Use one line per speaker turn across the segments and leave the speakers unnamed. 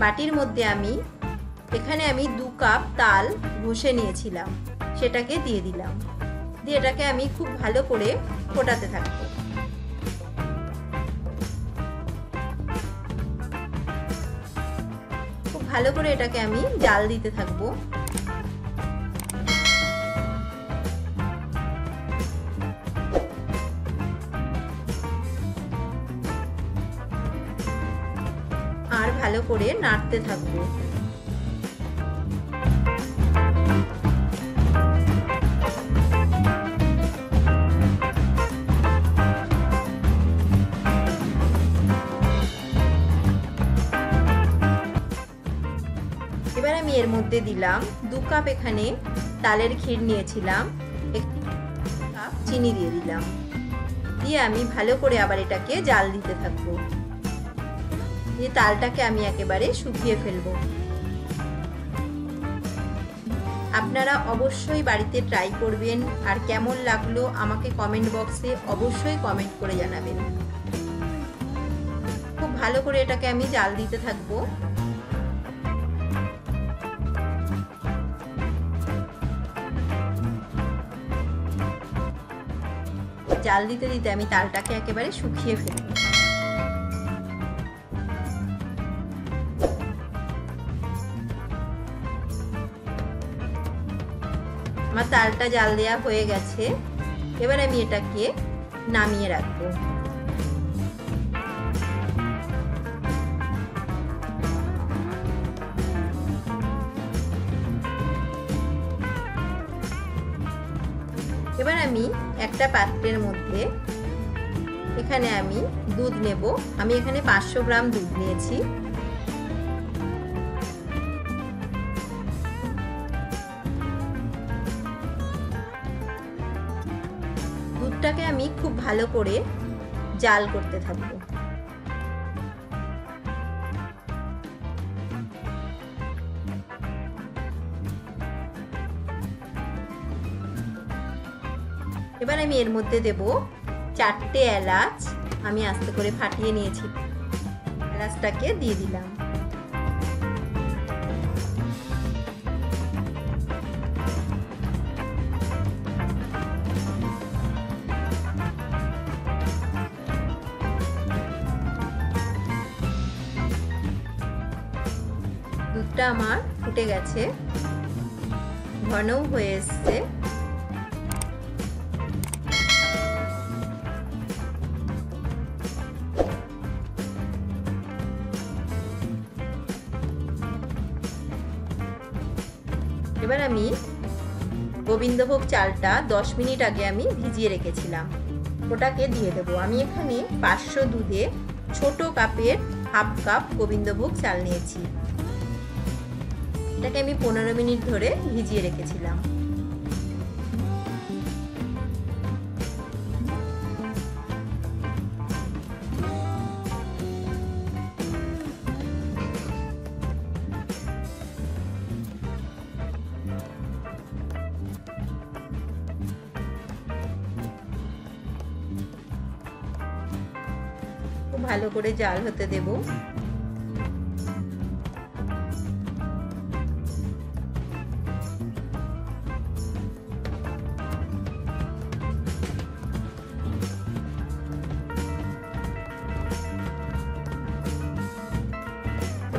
বাটির মধ্যে আমি, এখানে আমি দু কাপ তাল ঘষে নিয়েছিলাম। সেটাকে দিয়ে দিলাম। দিয়ে এটাকে আমি খুব ভালো করে ফোটাতে থাকব। খুব ভালো করে এটাকে আমি জাল দিতে থাকব। ভালো করে নাড়তে থাকব। এবার আমি এর মধ্যে দিলাম দু কাপ এখানে তালের ক্ষীর নিয়েছিলাম কাপ চিনি দিয়ে দিলাম। দিয়ে আমি ভালো করে আবার এটাকে জাল দিতে থাকব। দিয়ে তালটাকে আমি একেবারে শুকিয়ে ফেলব। আপনারা অবশ্যই বাড়িতে ট্রাই করবেন আর কেমন লাগল আমাকে কমেন্ট বক্সে অবশ্যই কমেন্ট করে জানাবেন। খুব ভালো করে এটাকে আমি জাল দিতে থাকব। জাল দিতে দিতে আমি তালটাকে একেবারে শুকিয়ে ফেলব। আমার তালটা জাল দেওয়া হয়ে গেছে। এবার আমি এটাকে নামিয়ে রাখব। এবার আমি একটা পাত্রের মধ্যে এখানে আমি দুধ নেব। আমি এখানে পাঁচশো গ্রাম দুধ নিয়েছি। দুধটাকে আমি খুব ভালো করে জাল করতে থাকব। এবার আমি এর মধ্যে দেব চারটে এলাচ। আমি আস্তে করে ফাটিয়ে নিয়েছি। এলাচটাকে দিয়ে দিলাম। দুধটা আমার ফুটে গেছে। ঘনও হয়ে এসছে। এবার আমি গোবিন্দভোগ চালটা দশ মিনিট আগে আমি ভিজিয়ে রেখেছিলাম। ওটাকে দিয়ে দেবো। আমি এখানে পাঁচশো দুধে ছোট কাপের হাফ কাপ গোবিন্দভোগ চাল নিয়েছি। এটাকে আমি পনেরো মিনিট ধরে ভিজিয়ে রেখেছিলাম। ভালো করে জাল হতে দেব।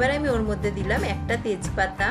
এবার আমি ওর মধ্যে দিলাম একটা তেজপাতা।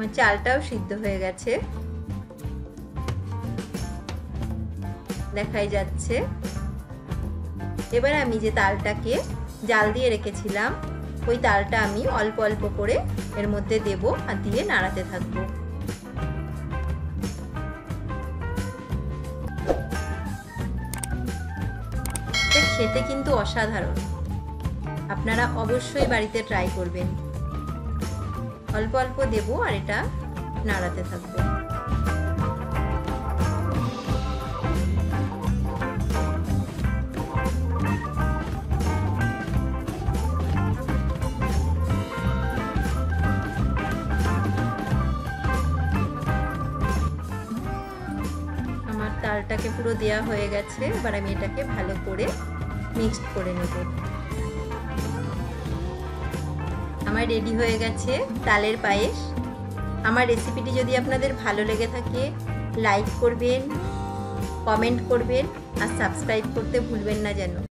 আমার চালটাও সিদ্ধ হয়ে গেছে। দেখাই যাচ্ছে। এবার আমি যে তালটাকে জাল দিয়ে রেখেছিলাম, ওই তালটা আমি অল্প অল্প করে এর মধ্যে দেব আর দিয়ে নাড়াতে থাকব। খেতে কিন্তু অসাধারণ। আপনারা অবশ্যই বাড়িতে ট্রাই করবেন। অল্প অল্প দেব আর এটা নাড়াতে থাকব। আমার তালটাকে পুরো দেয়া হয়ে গেছে, এবার আমি এটাকে ভালো করে মিক্সড করে নেব। আমার রেডি হয়ে গেছে তালের পায়েস। আমার রেসিপিটি যদি আপনাদের ভালো লেগে থাকে লাইক করবেন কমেন্ট করবেন, আর সাবস্ক্রাইব করতে ভুলবেন না যেন।